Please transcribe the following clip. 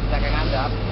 tahu kita